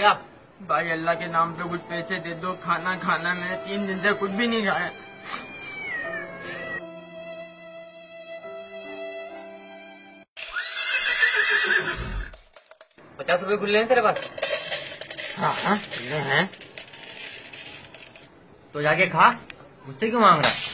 क्या? भाई अल्लाह के नाम पे कुछ पैसे दे दो खाना खाना मैंने तीन दिन से कुछ भी नहीं खाया। पचास रुपए खुले हैं तेरे पास? हाँ हाँ खुले हैं। तो जाके खा मुझसे क्यों मांग रहा